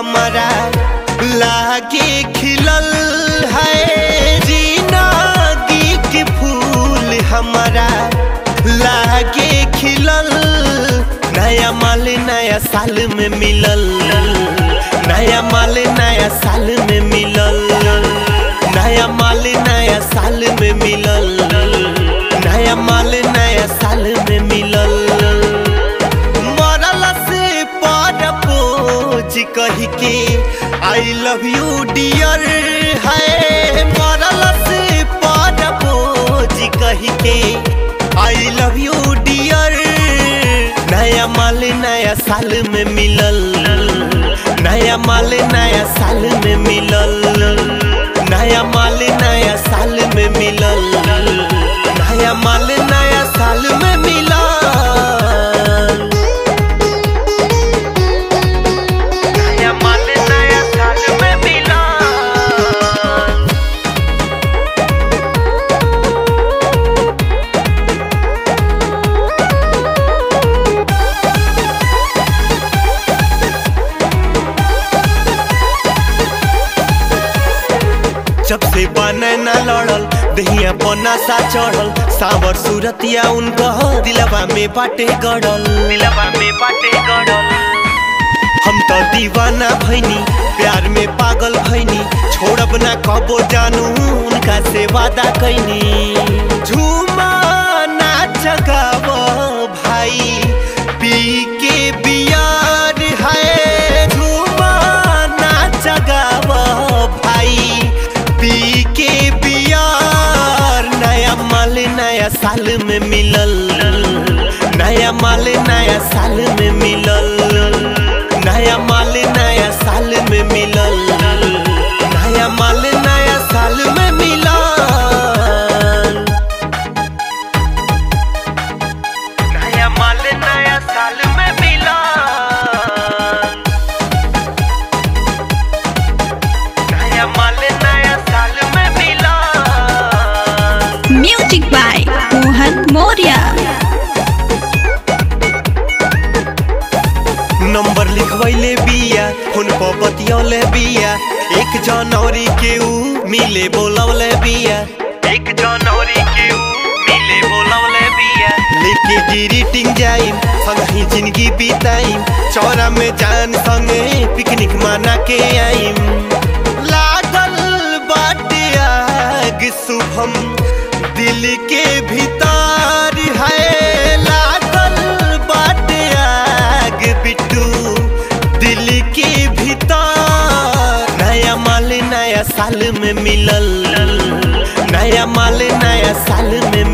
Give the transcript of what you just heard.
हमारा लागे खिलल है ज़िंदगी के फूल हमारा लागे खिलल। नया माल नया साल में मिलल। पोज कही के आई लव यू डियर है। मरल से कही के आई लव यू डियर नया माल नया साल में मिलल। नया माल नया साल में मिलल। नया माल नया साल में मिलल। जब से बने न लड़ल दहिया बना सा चढ़ल। सावर सूरतिया उनका दिलवा में बाटे गड़ल। दिलवा में बाटे गड़ल। हम तो दीवाना भैनी प्यार में पागल भैनी। छोड़ब ना कबो जानू उनका से वादा कैनी झूमा नाच गावो भाई पी के बियार है। झूमा नाच गावो भाई। में मिलल। नया माल नया साल में मिलल। नया माल नया साल में मिलल। By Mohan Moria. नंबर लिखवैले बिया फ़ोन पर बतियौले बिया। एक जनवरी के ऊ मिले बोलौले बिया। एक जनवरी के ऊ मिले बोलौले बिया। लेके ग्रीटिंग जाइम संगही ज़िंदगी बिताइम चौरा में जान संगे पिकनिक माना के आइम लागल बाटे आग शुभम। दिल के भीतर है लागल बाटे आग बिटू दिल के भीतर नया माल नया साल में मिलल। नया माल नया साल में